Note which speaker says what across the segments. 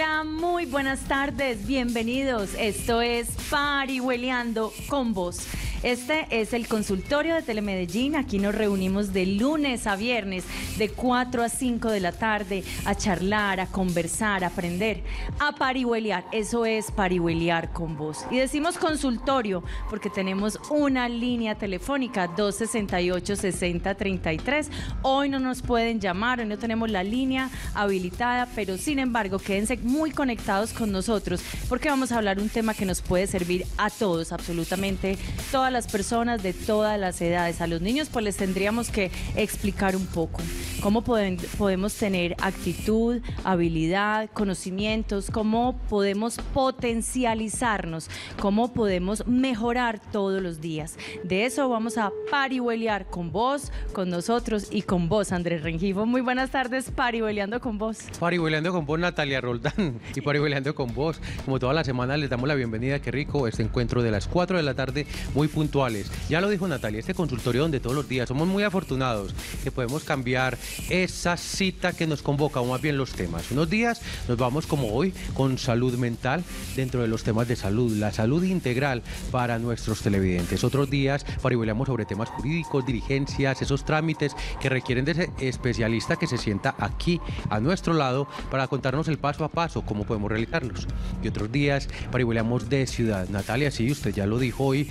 Speaker 1: Hola, muy buenas tardes, bienvenidos. Esto es Parihueleando con vos. Este es el consultorio de Telemedellín. Aquí nos reunimos de lunes a viernes, de 4 a 5 de la tarde, a charlar, a conversar, a aprender, a parihuelear. Eso es parihuelear con vos. Y decimos consultorio porque tenemos una línea telefónica 268-6033. Hoy no nos pueden llamar, hoy no tenemos la línea habilitada, pero sin embargo, quédense muy conectados con nosotros porque vamos a hablar un tema que nos puede servir a todos, absolutamente todas las personas de todas las edades. A los niños pues les tendríamos que explicar un poco cómo pueden, podemos tener actitud, habilidad, conocimientos, cómo podemos potencializarnos, cómo podemos mejorar todos los días. De eso vamos a parihuelear con vos, con nosotros y con vos, Andrés Rengifo. Muy buenas tardes, parihueleando con vos.
Speaker 2: Parihueleando con vos, Natalia Roldán, y parihueleando con vos. Como toda la semana les damos la bienvenida, qué rico, este encuentro de las 4 de la tarde, muy puntuales. Ya lo dijo Natalia, este consultorio donde todos los días somos muy afortunados que podemos cambiar esa cita que nos convoca, o más bien los temas. Unos días nos vamos como hoy con salud mental dentro de los temas de salud, la salud integral para nuestros televidentes. Otros días parihueleamos sobre temas jurídicos, diligencias, esos trámites que requieren de ese especialista que se sienta aquí a nuestro lado para contarnos el paso a paso, cómo podemos realizarlos. Y otros días parihueleamos de ciudad. Natalia, sí, usted ya lo dijo hoy,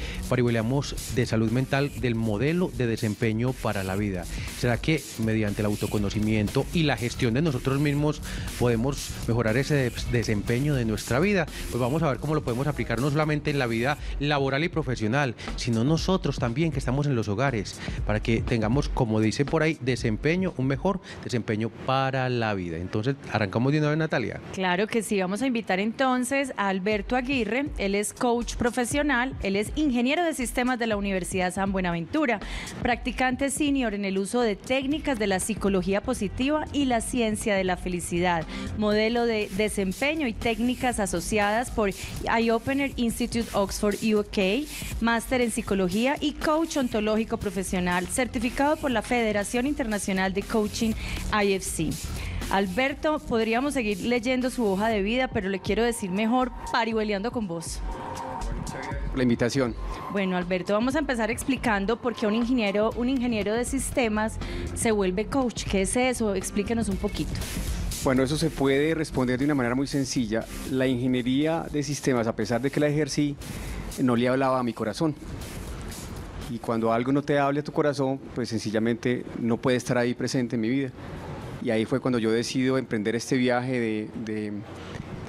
Speaker 2: parihueleamos de salud mental del modelo de desempeño para la vida. ¿Será que mediante el autoconocimiento y la gestión de nosotros mismos podemos mejorar ese desempeño de nuestra vida? Pues vamos a ver cómo lo podemos aplicar no solamente en la vida laboral y profesional, sino nosotros también que estamos en los hogares, para que tengamos, como dice por ahí, desempeño, un mejor desempeño para la vida. Entonces, arrancamos de una vez, Natalia.
Speaker 1: Claro que sí, vamos a invitar entonces a Alberto Aguirre, él es coach profesional, él es ingeniero de sistemas de la Universidad San Buenaventura, practicante senior en el uso de técnicas de la psicología positiva y la ciencia de la felicidad, modelo de desempeño y técnicas asociadas por iOpener Institute Oxford UK, máster en psicología y coach ontológico profesional, certificado por la Federación Internacional de Coaching IFC. Alberto, podríamos seguir leyendo su hoja de vida, pero le quiero decir mejor parihueleando con vos
Speaker 3: la invitación.
Speaker 1: Bueno, Alberto, vamos a empezar explicando por qué un ingeniero, un ingeniero de sistemas se vuelve coach. ¿Qué es eso? Explíquenos un poquito.
Speaker 3: Bueno, eso se puede responder de una manera muy sencilla. La ingeniería de sistemas, a pesar de que la ejercí, no le hablaba a mi corazón. Y cuando algo no te hable a tu corazón, pues sencillamente no puede estar ahí presente en mi vida. Y ahí fue cuando yo decido emprender este viaje de de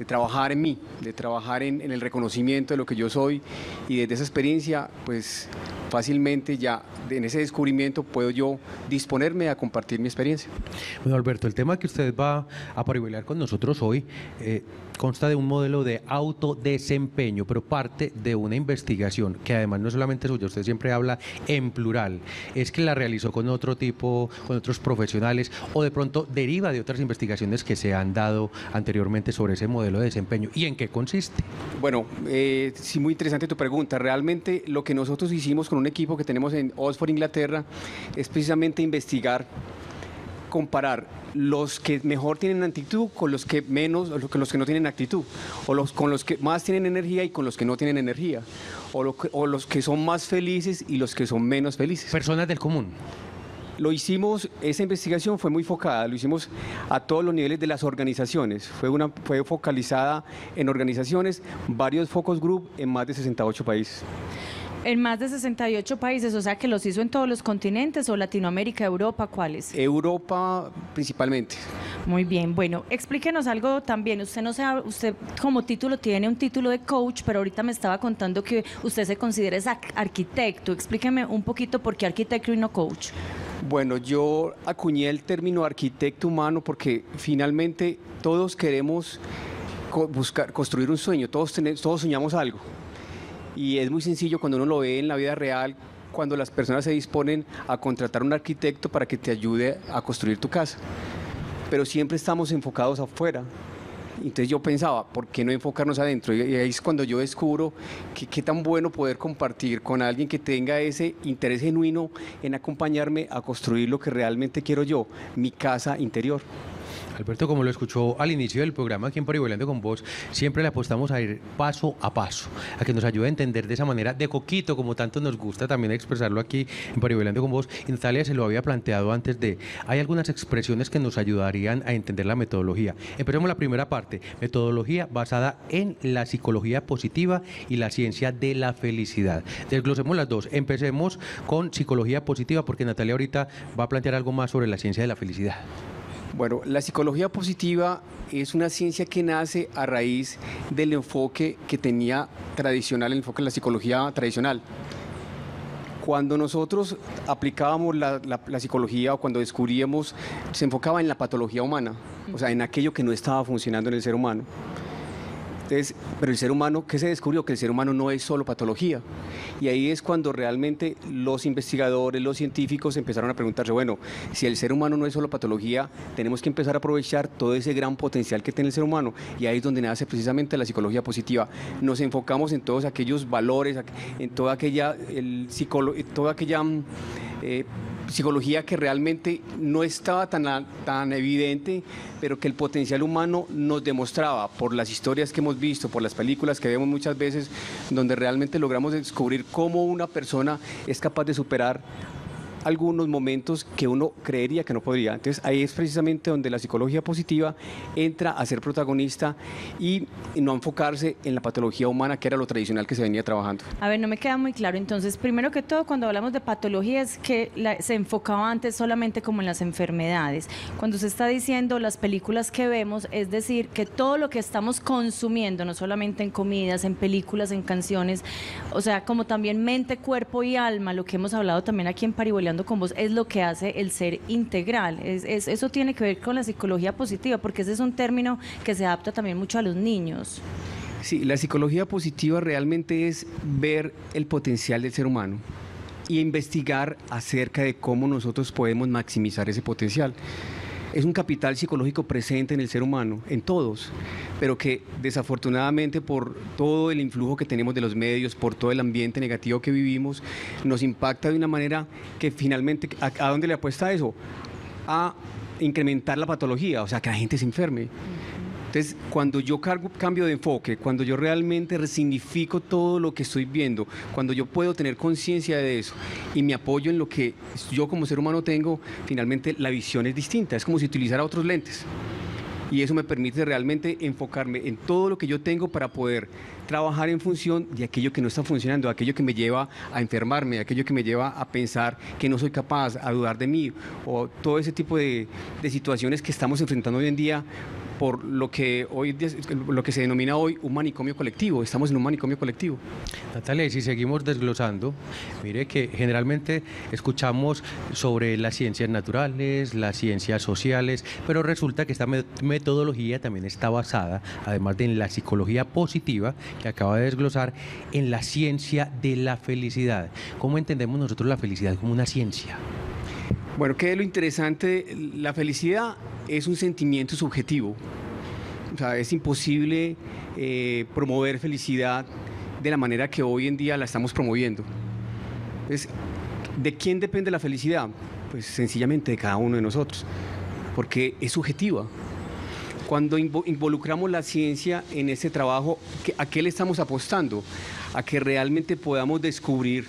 Speaker 3: trabajar en mí, de trabajar en, el reconocimiento de lo que yo soy y desde esa experiencia, pues fácilmente ya en ese descubrimiento puedo yo disponerme a compartir mi experiencia.
Speaker 2: Bueno, Alberto, el tema que usted va a parihuelar con nosotros hoy eh, consta de un modelo de autodesempeño, pero parte de una investigación que además no es solamente suya, usted siempre habla en plural, es que la realizó con otro tipo, con otros profesionales o de pronto deriva de otras investigaciones que se han dado anteriormente sobre ese modelo de desempeño. ¿Y en qué consiste?
Speaker 3: Bueno, eh, sí, muy interesante tu pregunta. Realmente lo que nosotros hicimos con un equipo que tenemos en Oxford, Inglaterra, es precisamente investigar comparar los que mejor tienen actitud con los que menos, con los que no tienen actitud, o los, con los que más tienen energía y con los que no tienen energía, o, o los que son más felices y los que son menos felices.
Speaker 2: Personas del común.
Speaker 3: Lo hicimos, esa investigación fue muy focada, lo hicimos a todos los niveles de las organizaciones. Fue, una, fue focalizada en organizaciones, varios focus group en más de 68 países.
Speaker 1: En más de 68 países, o sea que los hizo en todos los continentes o Latinoamérica, Europa, ¿cuáles?
Speaker 3: Europa principalmente.
Speaker 1: Muy bien, bueno, explíquenos algo también. Usted no sabe, usted como título tiene un título de coach, pero ahorita me estaba contando que usted se considera arquitecto. Explíqueme un poquito por qué arquitecto y no coach.
Speaker 3: Bueno, yo acuñé el término arquitecto humano porque finalmente todos queremos buscar, construir un sueño, todos, todos soñamos algo. Y es muy sencillo cuando uno lo ve en la vida real, cuando las personas se disponen a contratar un arquitecto para que te ayude a construir tu casa. Pero siempre estamos enfocados afuera, entonces yo pensaba, ¿por qué no enfocarnos adentro? Y ahí es cuando yo descubro que qué tan bueno poder compartir con alguien que tenga ese interés genuino en acompañarme a construir lo que realmente quiero yo, mi casa interior.
Speaker 2: Alberto, como lo escuchó al inicio del programa aquí en Parihuelando con vos, siempre le apostamos a ir paso a paso, a que nos ayude a entender de esa manera, de coquito, como tanto nos gusta también expresarlo aquí en Parihuelando con vos. Y Natalia se lo había planteado antes de, hay algunas expresiones que nos ayudarían a entender la metodología. Empecemos la primera parte, metodología basada en la psicología positiva y la ciencia de la felicidad. Desglosemos las dos. Empecemos con psicología positiva porque Natalia ahorita va a plantear algo más sobre la ciencia de la felicidad.
Speaker 3: Bueno, la psicología positiva es una ciencia que nace a raíz del enfoque que tenía tradicional, el enfoque de la psicología tradicional. Cuando nosotros aplicábamos la, psicología o cuando descubríamos, se enfocaba en la patología humana, o sea, en aquello que no estaba funcionando en el ser humano pero el ser humano, ¿qué se descubrió? Que el ser humano no es solo patología. Y ahí es cuando realmente los investigadores, los científicos empezaron a preguntarse, bueno, si el ser humano no es solo patología, tenemos que empezar a aprovechar todo ese gran potencial que tiene el ser humano. Y ahí es donde nace precisamente la psicología positiva. Nos enfocamos en todos aquellos valores, en toda aquella, el toda aquella eh, psicología que realmente no estaba tan, tan evidente, pero que el potencial humano nos demostraba por las historias que hemos visto, por las películas que vemos muchas veces, donde realmente logramos descubrir cómo una persona es capaz de superar algunos momentos que uno creería que no podría. Entonces ahí es precisamente donde la psicología positiva entra a ser protagonista y no enfocarse en la patología humana, que era lo tradicional que se venía trabajando.
Speaker 1: A ver, no me queda muy claro. Entonces, primero que todo, cuando hablamos de patología es que se enfocaba antes solamente como en las enfermedades. Cuando se está diciendo las películas que vemos, es decir, que todo lo que estamos consumiendo, no solamente en comidas, en películas, en canciones, o sea, como también mente, cuerpo y alma, lo que hemos hablado también aquí en Paribolia con vos es lo que hace el ser integral. Es, eso tiene que ver con la psicología positiva, porque ese es un término que se adapta también mucho a los niños.
Speaker 3: Sí, la psicología positiva realmente es ver el potencial del ser humano y investigar acerca de cómo nosotros podemos maximizar ese potencial es un capital psicológico presente en el ser humano, en todos, pero que desafortunadamente por todo el influjo que tenemos de los medios, por todo el ambiente negativo que vivimos, nos impacta de una manera que finalmente, ¿a, dónde le apuesta eso? A incrementar la patología, o sea, que la gente se enferme. Entonces, cuando yo cargo, cambio de enfoque, cuando yo realmente resignifico todo lo que estoy viendo, cuando yo puedo tener conciencia de eso y me apoyo en lo que yo como ser humano tengo, finalmente la visión es distinta, es como si utilizara otros lentes. Y eso me permite realmente enfocarme en todo lo que yo tengo para poder trabajar en función de aquello que no está funcionando, aquello que me lleva a enfermarme, aquello que me lleva a pensar que no soy capaz, a dudar de mí, o todo ese tipo de, de situaciones que estamos enfrentando hoy en día por lo que hoy lo que se denomina hoy un manicomio colectivo. Estamos en un manicomio colectivo.
Speaker 2: Natalia, si seguimos desglosando, mire que generalmente escuchamos sobre las ciencias naturales, las ciencias sociales, pero resulta que esta metodología también está basada, además de en la psicología positiva que acaba de desglosar, en la ciencia de la felicidad. ¿Cómo entendemos nosotros la felicidad como una ciencia?
Speaker 3: Bueno, ¿qué es lo interesante? La felicidad es un sentimiento subjetivo. O sea, es imposible eh, promover felicidad de la manera que hoy en día la estamos promoviendo. ¿de quién depende la felicidad? Pues sencillamente de cada uno de nosotros, porque es subjetiva. Cuando involucramos la ciencia en este trabajo, ¿a qué le estamos apostando? A que realmente podamos descubrir,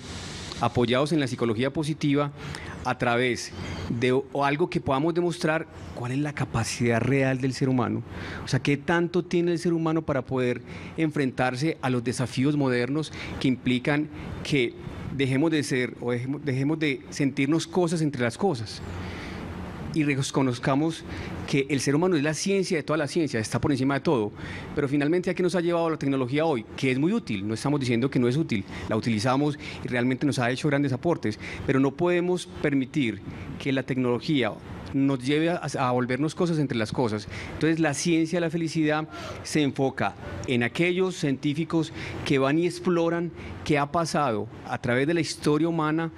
Speaker 3: apoyados en la psicología positiva, a través de algo que podamos demostrar cuál es la capacidad real del ser humano. O sea, qué tanto tiene el ser humano para poder enfrentarse a los desafíos modernos que implican que dejemos de ser o dejemos, de sentirnos cosas entre las cosas y reconozcamos que el ser humano es la ciencia de toda la ciencia, está por encima de todo. Pero finalmente, ¿a qué nos ha llevado la tecnología hoy? Que es muy útil, no estamos diciendo que no es útil, la utilizamos y realmente nos ha hecho grandes aportes, pero no podemos permitir que la tecnología nos lleve a, volvernos cosas entre las cosas. Entonces la ciencia de la felicidad se enfoca en aquellos científicos que van y exploran qué ha pasado a través de la historia humana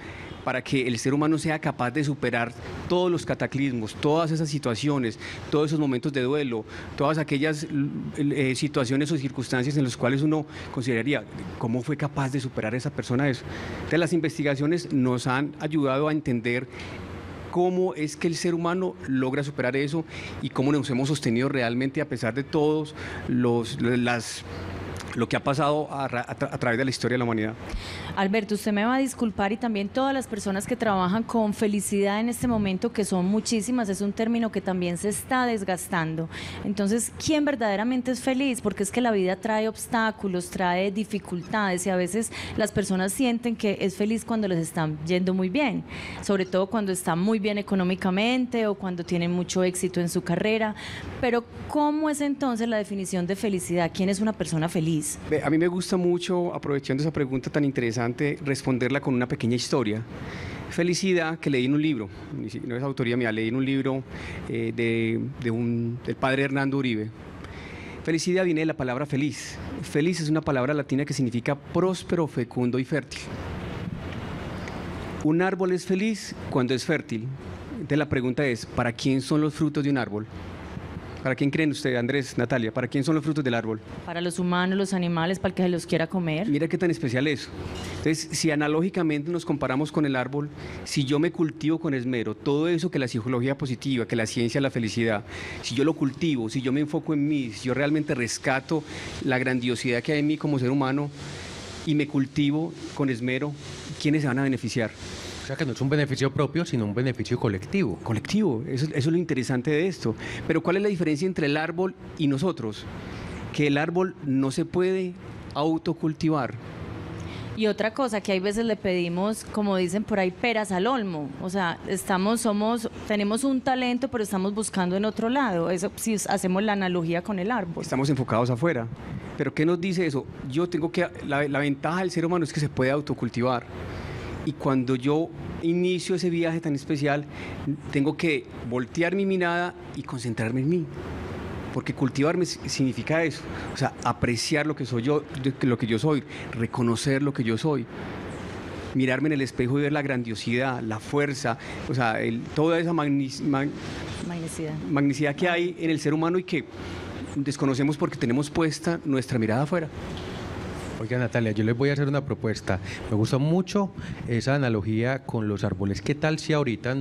Speaker 3: para que el ser humano sea capaz de superar todos los cataclismos, todas esas situaciones, todos esos momentos de duelo, todas aquellas eh, situaciones o circunstancias en las cuales uno consideraría cómo fue capaz de superar esa persona eso. Entonces las investigaciones nos han ayudado a entender cómo es que el ser humano logra superar eso y cómo nos hemos sostenido realmente a pesar de todos los las lo que ha pasado a, través de la historia de la humanidad.
Speaker 1: Alberto, usted me va a disculpar y también todas las personas que trabajan con felicidad en este momento, que son muchísimas, es un término que también se está desgastando. Entonces, ¿quién verdaderamente es feliz? Porque es que la vida trae obstáculos, trae dificultades y a veces las personas sienten que es feliz cuando les están yendo muy bien, sobre todo cuando están muy bien económicamente o cuando tienen mucho éxito en su carrera. Pero, ¿cómo es entonces la definición de felicidad? ¿Quién es una persona feliz?
Speaker 3: A mí me gusta mucho, aprovechando esa pregunta tan interesante, responderla con una pequeña historia. Felicidad que leí en un libro, no es autoría mía, leí en un libro eh, de, un, del padre Hernando Uribe. Felicidad viene de la palabra feliz. Feliz es una palabra latina que significa próspero, fecundo y fértil. Un árbol es feliz cuando es fértil. Entonces la pregunta es, ¿para quién son los frutos de un árbol? ¿Para quién creen ustedes, Andrés, Natalia? ¿Para quién son los frutos del árbol?
Speaker 1: Para los humanos, los animales, para el que se los quiera comer.
Speaker 3: Mira qué tan especial es. Entonces, si analógicamente nos comparamos con el árbol, si yo me cultivo con esmero, todo eso que la psicología positiva, que la ciencia, la felicidad, si yo lo cultivo, si yo me enfoco en mí, si yo realmente rescato la grandiosidad que hay en mí como ser humano y me cultivo con esmero, ¿quiénes se van a beneficiar?
Speaker 2: O sea que no es un beneficio propio, sino un beneficio colectivo.
Speaker 3: Colectivo, eso, es lo interesante de esto. Pero ¿cuál es la diferencia entre el árbol y nosotros? Que el árbol no se puede autocultivar.
Speaker 1: Y otra cosa que hay veces le pedimos, como dicen por ahí, peras al olmo. O sea, estamos, somos, tenemos un talento, pero estamos buscando en otro lado. Eso si hacemos la analogía con el árbol.
Speaker 3: Estamos enfocados afuera. Pero ¿qué nos dice eso? Yo tengo que, la, la ventaja del ser humano es que se puede autocultivar. Y cuando yo inicio ese viaje tan especial, tengo que voltear mi mirada y concentrarme en mí. Porque cultivarme significa eso, o sea, apreciar lo que soy yo, lo que yo soy, reconocer lo que yo soy mirarme en el espejo y ver la grandiosidad, la fuerza, o sea, toda esa magnicidad. magnicidad que hay en el ser humano y que desconocemos porque tenemos puesta nuestra mirada afuera.
Speaker 2: Oiga Natalia, yo les voy a hacer una propuesta. Me gusta mucho esa analogía con los árboles. ¿Qué tal si ahorita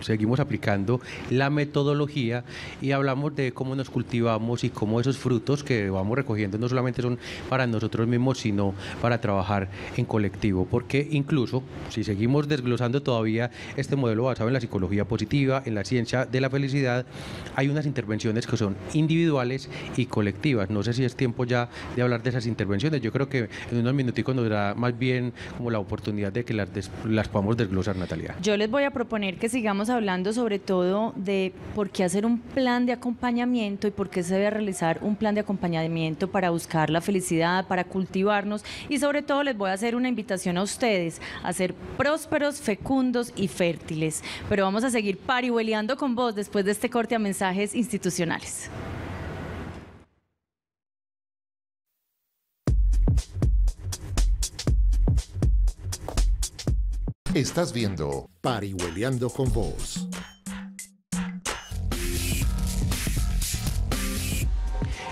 Speaker 2: seguimos aplicando la metodología y hablamos de cómo nos cultivamos y cómo esos frutos que vamos recogiendo no solamente son para nosotros mismos, sino para trabajar en colectivo? Porque incluso si seguimos desglosando todavía este modelo basado en la psicología positiva, en la ciencia de la felicidad, hay unas intervenciones que son individuales y colectivas. No sé si es tiempo ya de hablar de esas intervenciones. Yo creo que en unos minuticos nos dará más bien como la oportunidad de que las, las podamos desglosar, Natalia.
Speaker 1: Yo les voy a proponer que sigamos hablando sobre todo de por qué hacer un plan de acompañamiento y por qué se debe realizar un plan de acompañamiento para buscar la felicidad, para cultivarnos y sobre todo les voy a hacer una invitación a ustedes a ser prósperos, fecundos y fértiles. Pero vamos a seguir parihueleando con vos después de este corte a mensajes institucionales.
Speaker 4: Estás viendo Parihueleando con Vos.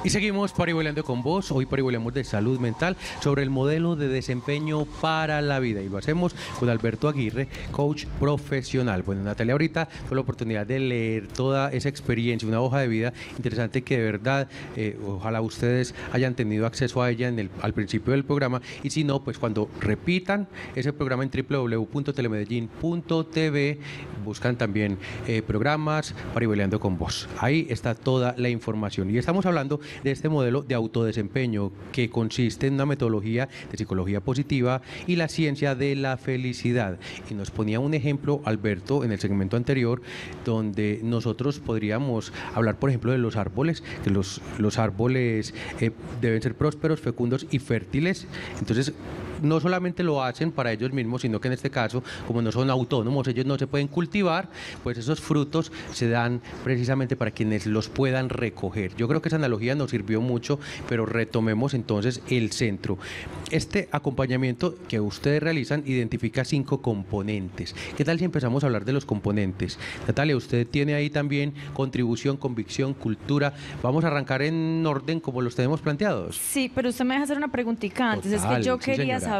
Speaker 2: Y seguimos parihuelando con vos. Hoy parihuelamos de salud mental sobre el modelo de desempeño para la vida. Y lo hacemos con Alberto Aguirre, coach profesional. Bueno, Natalia, ahorita fue la oportunidad de leer toda esa experiencia, una hoja de vida interesante que de verdad, eh, ojalá ustedes hayan tenido acceso a ella en el, al principio del programa. Y si no, pues cuando repitan ese programa en www.telemedellín.tv, buscan también eh, programas parihueleando con vos. Ahí está toda la información. Y estamos hablando de este modelo de autodesempeño que consiste en una metodología de psicología positiva y la ciencia de la felicidad. Y nos ponía un ejemplo, Alberto, en el segmento anterior, donde nosotros podríamos hablar, por ejemplo, de los árboles, que los, los árboles eh, deben ser prósperos, fecundos y fértiles. Entonces, no solamente lo hacen para ellos mismos, sino que en este caso, como no son autónomos, ellos no se pueden cultivar, pues esos frutos se dan precisamente para quienes los puedan recoger. Yo creo que esa analogía nos sirvió mucho, pero retomemos entonces el centro. Este acompañamiento que ustedes realizan identifica cinco componentes. ¿Qué tal si empezamos a hablar de los componentes? Natalia, usted tiene ahí también contribución, convicción, cultura. Vamos a arrancar en orden como los tenemos planteados.
Speaker 1: Sí, pero usted me deja hacer una preguntita antes. es que yo quería saber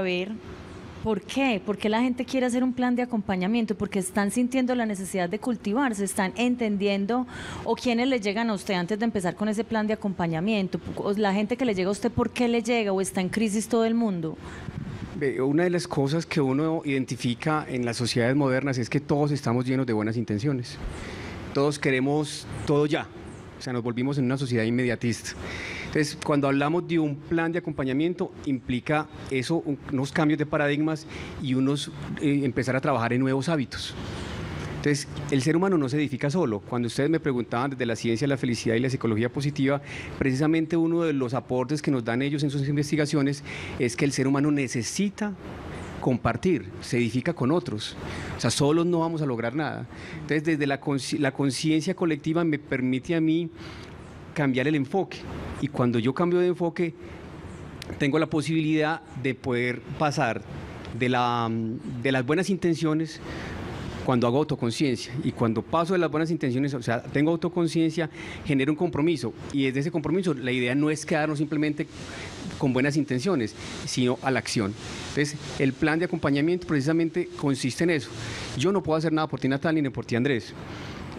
Speaker 1: ¿Por qué? Porque la gente quiere hacer un plan de acompañamiento, porque están sintiendo la necesidad de cultivarse, están entendiendo, o quienes le llegan a usted antes de empezar con ese plan de acompañamiento, o la gente que le llega a usted, ¿por qué le llega? ¿O está en crisis todo el mundo?
Speaker 3: Una de las cosas que uno identifica en las sociedades modernas es que todos estamos llenos de buenas intenciones. Todos queremos todo ya. O sea, nos volvimos en una sociedad inmediatista. Entonces, cuando hablamos de un plan de acompañamiento, implica eso, unos cambios de paradigmas y unos eh, empezar a trabajar en nuevos hábitos. Entonces, el ser humano no se edifica solo. Cuando ustedes me preguntaban desde la ciencia, la felicidad y la psicología positiva, precisamente uno de los aportes que nos dan ellos en sus investigaciones es que el ser humano necesita compartir, se edifica con otros. O sea, solos no vamos a lograr nada. Entonces, desde la conciencia colectiva me permite a mí cambiar el enfoque. Y cuando yo cambio de enfoque, tengo la posibilidad de poder pasar de, la, de las buenas intenciones cuando hago autoconciencia y cuando paso de las buenas intenciones, o sea, tengo autoconciencia, genero un compromiso y desde ese compromiso la idea no es quedarnos simplemente con buenas intenciones, sino a la acción. Entonces, el plan de acompañamiento precisamente consiste en eso. Yo no puedo hacer nada por ti Natalia ni por ti Andrés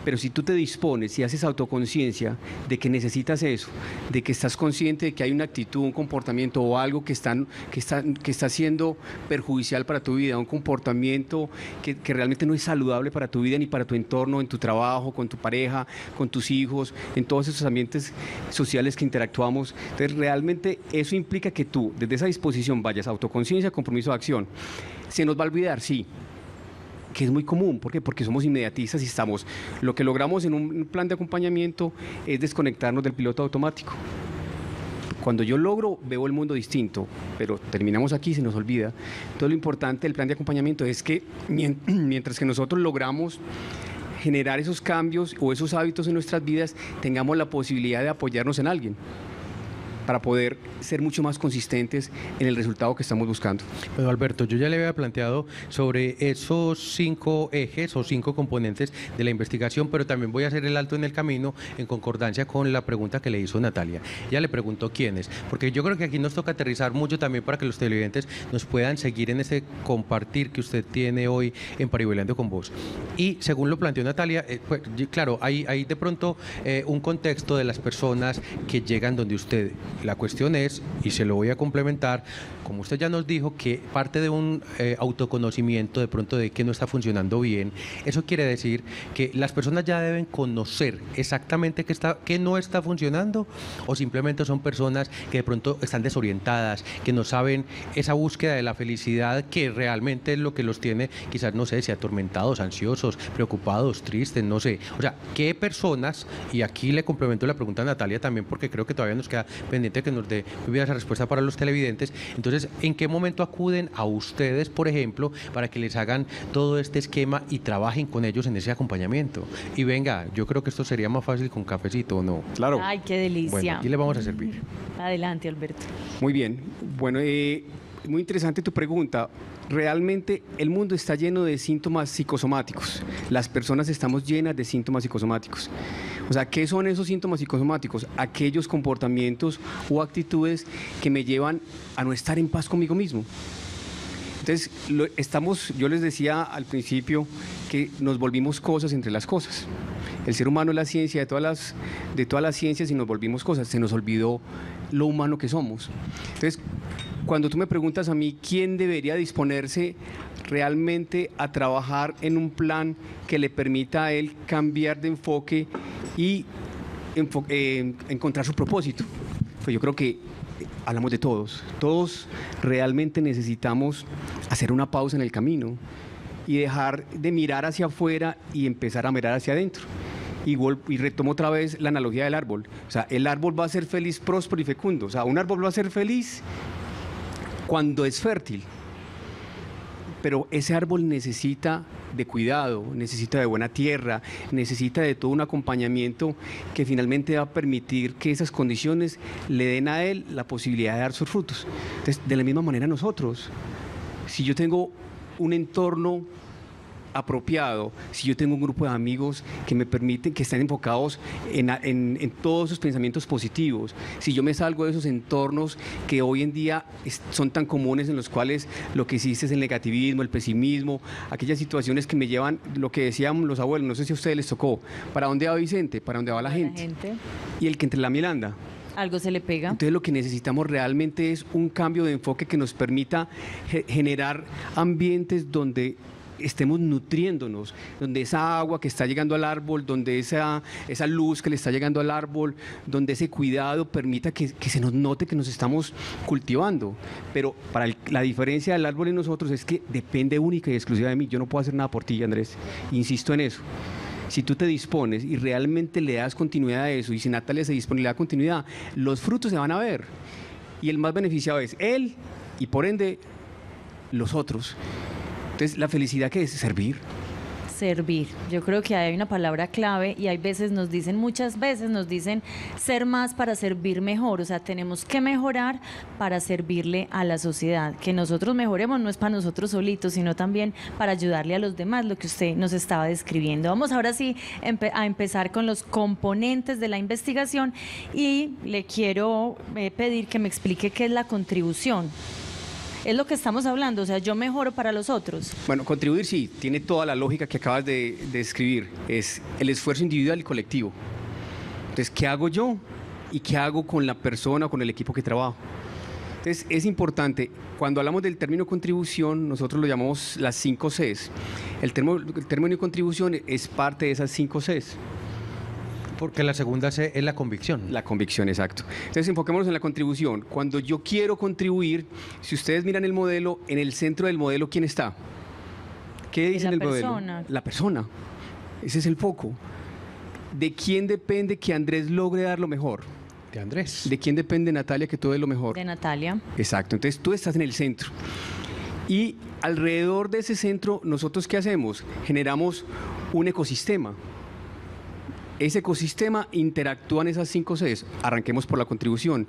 Speaker 3: pero si tú te dispones y haces autoconciencia de que necesitas eso, de que estás consciente de que hay una actitud, un comportamiento o algo que, están, que, está, que está siendo perjudicial para tu vida, un comportamiento que, que realmente no es saludable para tu vida ni para tu entorno, en tu trabajo, con tu pareja, con tus hijos, en todos esos ambientes sociales que interactuamos. Entonces, realmente eso implica que tú, desde esa disposición, vayas a autoconciencia, compromiso acción. Se nos va a olvidar, sí, que es muy común. ¿Por qué? Porque somos inmediatistas y estamos. Lo que logramos en un plan de acompañamiento es desconectarnos del piloto automático. Cuando yo logro, veo el mundo distinto, pero terminamos aquí, se nos olvida. Todo lo importante del plan de acompañamiento es que mientras que nosotros logramos generar esos cambios o esos hábitos en nuestras vidas, tengamos la posibilidad de apoyarnos en alguien para poder ser mucho más consistentes en el resultado que estamos buscando.
Speaker 2: Bueno, Alberto, yo ya le había planteado sobre esos cinco ejes o cinco componentes de la investigación, pero también voy a hacer el alto en el camino en concordancia con la pregunta que le hizo Natalia. Ya le preguntó quiénes, porque yo creo que aquí nos toca aterrizar mucho también para que los televidentes nos puedan seguir en ese compartir que usted tiene hoy en Parihueleando con vos. Y según lo planteó Natalia, eh, pues, claro, hay, hay de pronto eh, un contexto de las personas que llegan donde usted la cuestión es, y se lo voy a complementar, como usted ya nos dijo, que parte de un eh, autoconocimiento de pronto de que no está funcionando bien, eso quiere decir que las personas ya deben conocer exactamente qué, está, qué no está funcionando o simplemente son personas que de pronto están desorientadas, que no saben esa búsqueda de la felicidad que realmente es lo que los tiene, quizás, no sé, si atormentados, ansiosos, preocupados, tristes, no sé. O sea, ¿qué personas, y aquí le complemento la pregunta a Natalia también porque creo que todavía nos queda pendiente que nos dé esa respuesta para los televidentes, entonces ¿en qué momento acuden a ustedes, por ejemplo, para que les hagan todo este esquema y trabajen con ellos en ese acompañamiento? Y venga, yo creo que esto sería más fácil con cafecito, ¿o no?
Speaker 3: Claro.
Speaker 1: Ay, qué delicia.
Speaker 2: Bueno, aquí le vamos a servir.
Speaker 1: Adelante, Alberto.
Speaker 3: Muy bien. Bueno, eh, muy interesante tu pregunta. Realmente el mundo está lleno de síntomas psicosomáticos. Las personas estamos llenas de síntomas psicosomáticos. O sea, ¿qué son esos síntomas psicosomáticos? Aquellos comportamientos o actitudes que me llevan a no estar en paz conmigo mismo. Entonces, estamos, yo les decía al principio que nos volvimos cosas entre las cosas. El ser humano es la ciencia de todas las, de todas las ciencias y nos volvimos cosas. Se nos olvidó lo humano que somos. Entonces, cuando tú me preguntas a mí quién debería disponerse realmente a trabajar en un plan que le permita a él cambiar de enfoque y eh, encontrar su propósito. Pues yo creo que hablamos de todos. Todos realmente necesitamos hacer una pausa en el camino y dejar de mirar hacia afuera y empezar a mirar hacia adentro. Y, y, retomo otra vez la analogía del árbol. O sea, el árbol va a ser feliz, próspero y fecundo. O sea, un árbol va a ser feliz cuando es fértil pero ese árbol necesita de cuidado, necesita de buena tierra, necesita de todo un acompañamiento que finalmente va a permitir que esas condiciones le den a él la posibilidad de dar sus frutos. Entonces, de la misma manera nosotros, si yo tengo un entorno apropiado si yo tengo un grupo de amigos que me permiten, que están enfocados en, en, en todos sus pensamientos positivos. Si yo me salgo de esos entornos que hoy en día son tan comunes en los cuales lo que existe es el negativismo, el pesimismo, aquellas situaciones que me llevan, lo que decían los abuelos, no sé si a ustedes les tocó, ¿para dónde va Vicente? ¿Para dónde va la
Speaker 1: La
Speaker 3: gente?
Speaker 1: gente,
Speaker 3: Y el que entre la Miranda.
Speaker 1: algo se le pega.
Speaker 3: Entonces lo que necesitamos realmente es un cambio de enfoque que nos permita ge- generar ambientes donde estemos nutriéndonos, donde esa agua que está llegando al árbol, donde esa, esa luz que le está llegando al árbol, donde ese cuidado permita que, que se nos note que nos estamos cultivando. Pero para la diferencia del árbol en nosotros es que depende única y exclusiva de mí. Yo no puedo hacer nada por ti, Andrés. Insisto en eso. Si tú te dispones y realmente le das continuidad a eso, y si Natalia se dispone y le da continuidad, los frutos se van a ver. Y el más beneficiado es él y por ende los otros. Entonces, la felicidad que es servir.
Speaker 1: Servir. Yo creo que hay una palabra clave y hay veces nos dicen, muchas veces nos dicen ser más para servir mejor. O sea, tenemos que mejorar para servirle a la sociedad. Que nosotros mejoremos no es para nosotros solitos, sino también para ayudarle a los demás, lo que usted nos estaba describiendo. Vamos ahora sí a empezar con los componentes de la investigación y le quiero eh, pedir que me explique qué es la contribución. Es lo que estamos hablando, o sea, yo mejoro para los otros.
Speaker 3: Bueno, contribuir sí, tiene toda la lógica que acabas de, de describir. Es el esfuerzo individual y colectivo. Entonces, ¿qué hago yo? ¿Y qué hago con la persona o con el equipo que trabajo? Entonces, es importante, cuando hablamos del término contribución, nosotros lo llamamos las 5 Cs. El término, el término contribución es parte de esas 5 Cs.
Speaker 2: Porque la segunda C es la convicción.
Speaker 3: La convicción, exacto. Entonces, enfoquémonos en la contribución. Cuando yo quiero contribuir, si ustedes miran el modelo, en el centro del modelo, ¿quién está? ¿Qué dice
Speaker 1: la
Speaker 3: en el modelo?
Speaker 1: persona.
Speaker 3: La persona. Ese es el foco. ¿De quién depende que Andrés logre dar lo mejor?
Speaker 2: De Andrés.
Speaker 3: ¿De quién depende Natalia que tú des lo mejor?
Speaker 1: De Natalia.
Speaker 3: Exacto, entonces tú estás en el centro. Y alrededor de ese centro, ¿nosotros qué hacemos? Generamos un ecosistema. Ese ecosistema interactúa en esas cinco Cs. Arranquemos por la contribución.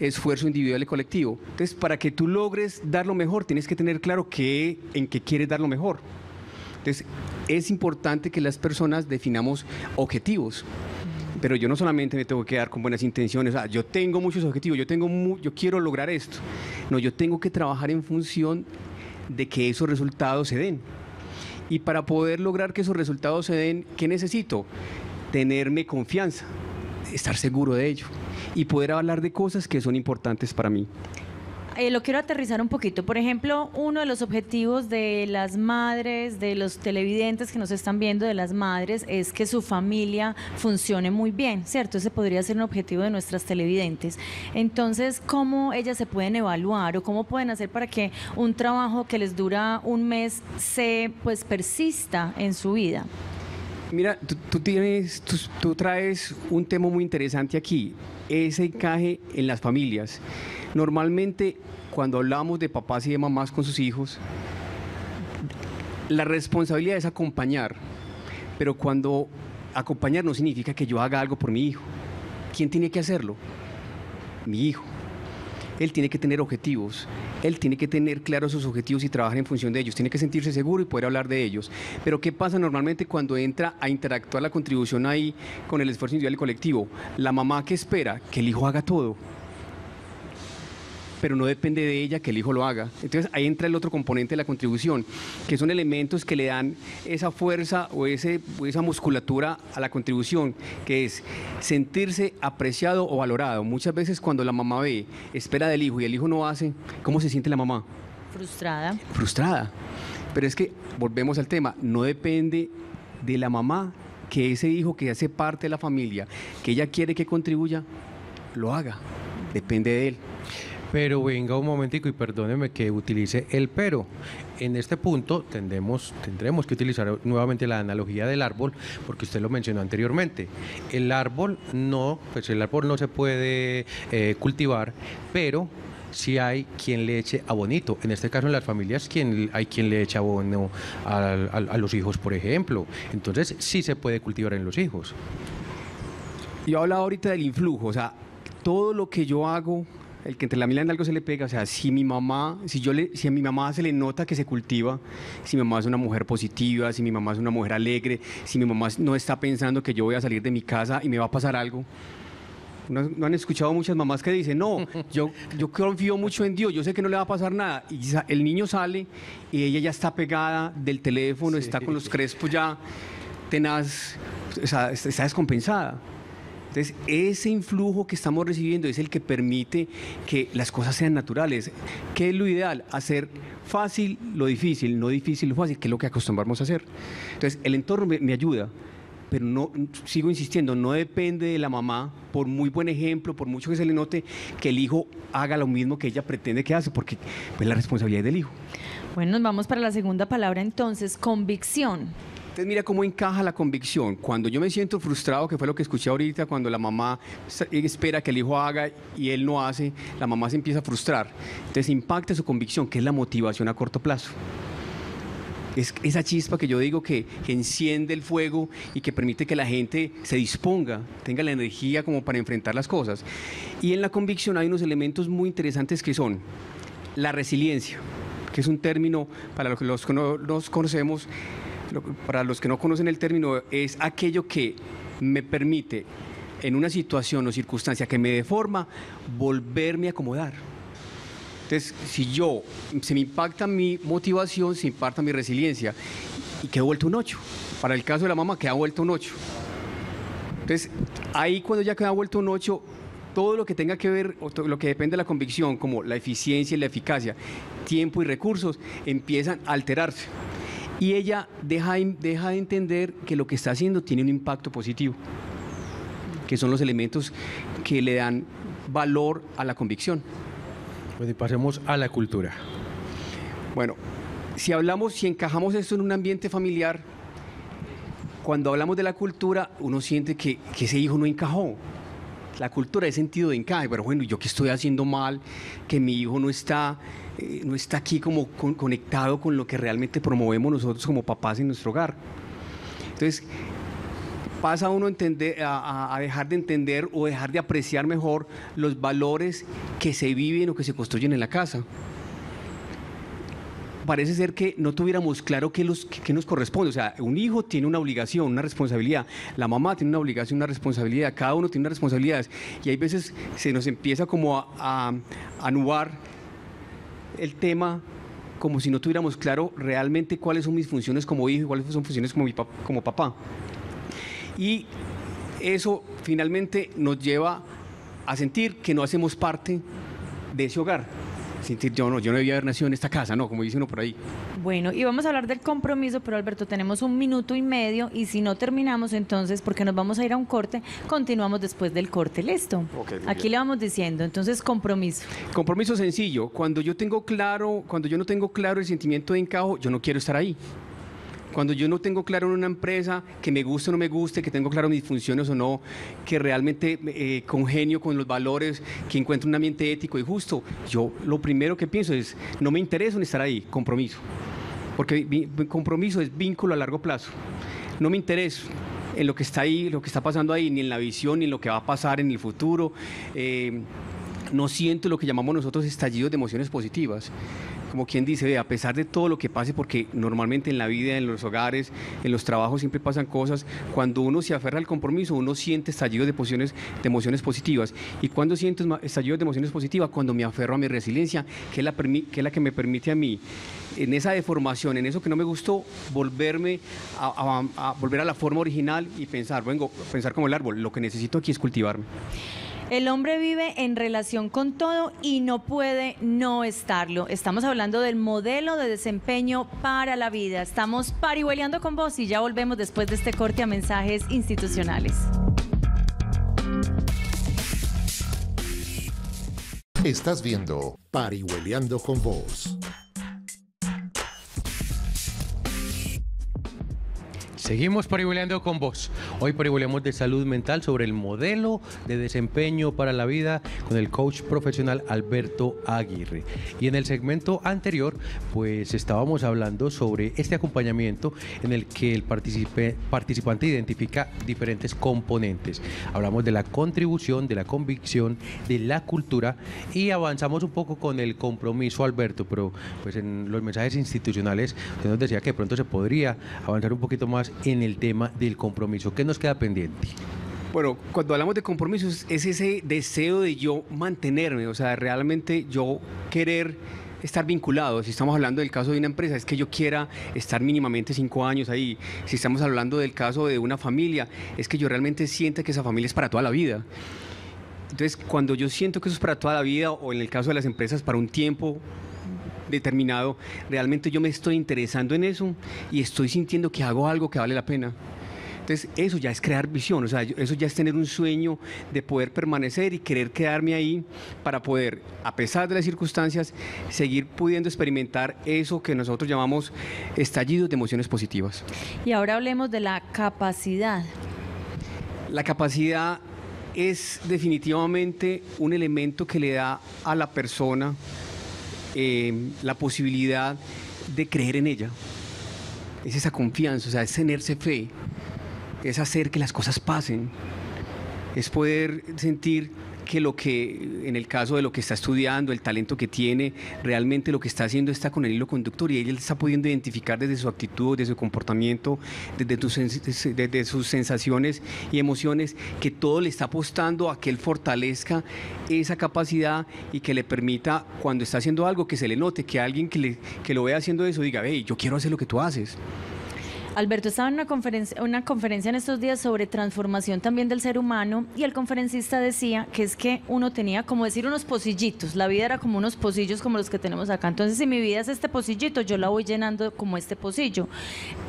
Speaker 3: Esfuerzo individual y colectivo. Entonces, para que tú logres dar lo mejor, tienes que tener claro qué, en qué quieres dar lo mejor. Entonces, es importante que las personas definamos objetivos. Pero yo no solamente me tengo que dar con buenas intenciones, yo tengo muchos objetivos, yo, tengo yo quiero lograr esto. No, yo tengo que trabajar en función de que esos resultados se den. Y para poder lograr que esos resultados se den, ¿qué necesito? Tenerme confianza, estar seguro de ello y poder hablar de cosas que son importantes para mí.
Speaker 1: Eh, lo quiero aterrizar un poquito. Por ejemplo, uno de los objetivos de las madres, de los televidentes que nos están viendo, de las madres, es que su familia funcione muy bien, ¿cierto? Ese podría ser un objetivo de nuestras televidentes. Entonces, ¿cómo ellas se pueden evaluar o cómo pueden hacer para que un trabajo que les dura un mes se pues persista en su vida?
Speaker 3: Mira, tú, tienes, tú, tú traes un tema muy interesante aquí, ese encaje en las familias. Normalmente, cuando hablamos de papás y de mamás con sus hijos, la responsabilidad es acompañar, pero cuando acompañar no significa que yo haga algo por mi hijo. ¿Quién tiene que hacerlo? Mi hijo. Él tiene que tener objetivos, él tiene que tener claros sus objetivos y trabajar en función de ellos, tiene que sentirse seguro y poder hablar de ellos. Pero ¿qué pasa normalmente cuando entra a interactuar la contribución ahí con el esfuerzo individual y colectivo? La mamá que espera que el hijo haga todo, pero no depende de ella que el hijo lo haga. Entonces ahí entra el otro componente de la contribución, que son elementos que le dan esa fuerza o, ese, o esa musculatura a la contribución, que es sentirse apreciado o valorado. Muchas veces cuando la mamá ve, espera del hijo y el hijo no hace, ¿cómo se siente la mamá?
Speaker 1: Frustrada.
Speaker 3: Frustrada. Pero es que, volvemos al tema, no depende de la mamá que ese hijo que hace parte de la familia, que ella quiere que contribuya, lo haga. Depende de él.
Speaker 2: Pero venga un momentico y perdóneme que utilice el pero. En este punto tendremos, tendremos que utilizar nuevamente la analogía del árbol, porque usted lo mencionó anteriormente. El árbol no, pues el árbol no se puede eh, cultivar, pero si hay quien le eche abonito. En este caso, en las familias, quien, hay quien le echa abono a, a- a los hijos, por ejemplo. Entonces, sí se puede cultivar en los hijos.
Speaker 3: Yo hablaba ahorita del influjo, o sea, todo lo que yo hago el que entre la mila en algo se le pega, o sea, si mi mamá, si yo le, si a mi mamá se le nota que se cultiva, si mi mamá es una mujer positiva, si mi mamá es una mujer alegre, si mi mamá no está pensando que yo voy a salir de mi casa y me va a pasar algo, no, no han escuchado muchas mamás que dicen, no, yo, yo confío mucho en Dios, yo sé que no le va a pasar nada. Y el niño sale y ella ya está pegada del teléfono, está con los crespos ya tenaz, o sea, está descompensada. Entonces, ese influjo que estamos recibiendo es el que permite que las cosas sean naturales. ¿Qué es lo ideal? Hacer fácil lo difícil, no difícil lo fácil, que es lo que acostumbramos a hacer. Entonces, el entorno me, ayuda, pero no, sigo insistiendo, no depende de la mamá, por muy buen ejemplo, por mucho que se le note, que el hijo haga lo mismo que ella pretende que hace, porque pues, la responsabilidad es del hijo.
Speaker 1: Bueno, nos vamos para la segunda palabra entonces, convicción.
Speaker 3: Entonces mira cómo encaja la convicción. Cuando yo me siento frustrado, que fue lo que escuché ahorita, cuando la mamá sa- espera que el hijo haga y él no hace, la mamá se empieza a frustrar. Entonces impacta su convicción, que es la motivación a corto plazo. Es esa chispa que yo digo que, que enciende el fuego y que permite que la gente se disponga, tenga la energía como para enfrentar las cosas. Y en la convicción hay unos elementos muy interesantes que son la resiliencia, que es un término para los que cono- nos conocemos, para los que no conocen el término, es aquello que me permite en una situación o circunstancia que me deforma, volverme a acomodar. Entonces, si yo, se me impacta mi motivación, se impacta mi resiliencia y quedo vuelto un 8. Para el caso de la mamá, queda vuelto un 8. Entonces, ahí cuando ya queda vuelto un 8, todo lo que tenga que ver, lo que depende de la convicción, como la eficiencia y la eficacia, tiempo y recursos, empiezan a alterarse. Y ella deja, deja de entender que lo que está haciendo tiene un impacto positivo, que son los elementos que le dan valor a la convicción.
Speaker 2: Bueno, y pasemos a la cultura.
Speaker 3: Bueno, si hablamos, si encajamos esto en un ambiente familiar, cuando hablamos de la cultura, uno siente que, que ese hijo no encajó. La cultura es sentido de encaje, pero bueno, ¿yo qué estoy haciendo mal? Que mi hijo no está, eh, no está aquí como con- conectado con lo que realmente promovemos nosotros como papás en nuestro hogar. Entonces, pasa uno a dejar de entender o dejar de apreciar mejor los valores que se viven o que se construyen en la casa parece ser que no tuviéramos claro qué, nos corresponde. O sea, un hijo tiene una obligación, una responsabilidad. La mamá tiene una obligación, una responsabilidad. Cada uno tiene unas responsabilidades. Y hay veces se nos empieza como a, a, a anuar el tema como si no tuviéramos claro realmente cuáles son mis funciones como hijo y cuáles son funciones como papá. Y eso finalmente nos lleva a sentir que no hacemos parte de ese hogar. Sentir, yo no, yo no debía haber nacido en esta casa, no, como dice uno por ahí.
Speaker 1: Bueno, y vamos a hablar del compromiso, pero Alberto, tenemos un minuto y medio y si no terminamos entonces, porque nos vamos a ir a un corte, continuamos después del corte, ¿listo? Aquí
Speaker 3: bien.
Speaker 1: le vamos diciendo, entonces compromiso.
Speaker 3: Compromiso sencillo, cuando yo tengo claro, cuando yo no tengo claro el sentimiento de encajo, yo no quiero estar ahí. Cuando yo no tengo claro en una empresa que me guste o no me guste, que tengo claro mis funciones o no, que realmente eh, congenio con los valores, que encuentro un ambiente ético y justo, yo lo primero que pienso es, no me interesa estar ahí, compromiso. Porque compromiso es vínculo a largo plazo. No me intereso en lo que está ahí, lo que está pasando ahí, ni en la visión, ni en lo que va a pasar en el futuro. Eh, no siento lo que llamamos nosotros estallidos de emociones positivas. Como quien dice, a pesar de todo lo que pase, porque normalmente en la vida, en los hogares, en los trabajos siempre pasan cosas, cuando uno se aferra al compromiso, uno siente estallidos de emociones, de emociones positivas. ¿Y cuando siento estallidos de emociones positivas? Cuando me aferro a mi resiliencia, que es la, que es la que me permite a mí, en esa deformación, en eso que no me gustó, volverme a, a- a volver a la forma original y pensar, vengo, pensar como el árbol, lo que necesito aquí es cultivarme.
Speaker 1: El hombre vive en relación con todo y no puede no estarlo. Estamos hablando del modelo de desempeño para la vida. Estamos parihueleando con vos y ya volvemos después de este corte a mensajes institucionales.
Speaker 4: Estás viendo Parihueliando con Vos.
Speaker 2: Seguimos parihueleando con vos. Hoy parihueleamos de salud mental sobre el modelo de desempeño para la vida con el coach profesional Alberto Aguirre. Y en el segmento anterior, pues estábamos hablando sobre este acompañamiento en el que el participante identifica diferentes componentes. Hablamos de la contribución, de la convicción, de la cultura y avanzamos un poco con el compromiso, Alberto, pero pues en los mensajes institucionales usted nos decía que pronto se podría avanzar un poquito más en el tema del compromiso. ¿Qué nos queda pendiente?
Speaker 3: Bueno, cuando hablamos de compromisos es ese deseo de yo mantenerme, o sea, realmente yo querer estar vinculado. Si estamos hablando del caso de una empresa, es que yo quiera estar mínimamente cinco años ahí. Si estamos hablando del caso de una familia, es que yo realmente sienta que esa familia es para toda la vida. Entonces, cuando yo siento que eso es para toda la vida, o en el caso de las empresas, para un tiempo determinado, realmente yo me estoy interesando en eso y estoy sintiendo que hago algo que vale la pena. Entonces, eso ya es crear visión, o sea, eso ya es tener un sueño de poder permanecer y querer quedarme ahí para poder, a pesar de las circunstancias, seguir pudiendo experimentar eso que nosotros llamamos estallidos de emociones positivas.
Speaker 1: Y ahora hablemos de la capacidad.
Speaker 3: La capacidad es definitivamente un elemento que le da a la persona eh, la posibilidad de creer en ella. Es esa confianza, o sea, es tenerse fe, es hacer que las cosas pasen, es poder sentir que lo que, en el caso de lo que está estudiando, el talento que tiene, realmente lo que está haciendo está con el hilo conductor y ella está pudiendo identificar desde su actitud, desde su comportamiento, desde, desde sus sensaciones y emociones, que todo le está apostando a que él fortalezca esa capacidad y que le permita, cuando está haciendo algo, que se le note, que alguien que, le, que lo vea haciendo eso diga, hey, yo quiero hacer lo que tú haces.
Speaker 1: Alberto estaba en una conferencia, una conferencia en estos días sobre transformación también del ser humano y el conferencista decía que es que uno tenía como decir unos pocillitos, la vida era como unos pocillos como los que tenemos acá. Entonces, si mi vida es este pocillito, yo la voy llenando como este pocillo.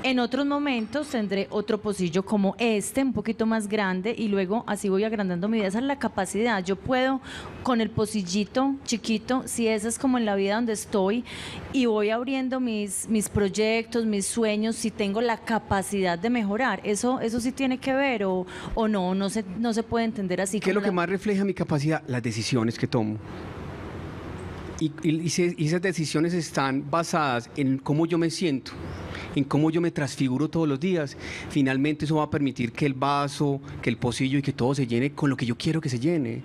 Speaker 1: En otros momentos tendré otro pocillo como este, un poquito más grande y luego así voy agrandando mi vida. Esa es la capacidad. Yo puedo con el pocillito chiquito, si esa es como en la vida donde estoy y voy abriendo mis, mis proyectos, mis sueños, si tengo la capacidad de mejorar. ¿Eso, eso sí tiene que ver o, o no? No se, no se puede entender así.
Speaker 3: ¿Qué es lo que más refleja mi capacidad? Las decisiones que tomo. Y, y, esas decisiones están basadas en cómo yo me siento, en cómo yo me transfiguro todos los días. Finalmente eso va a permitir que el vaso, que el pocillo y que todo se llene con lo que yo quiero que se llene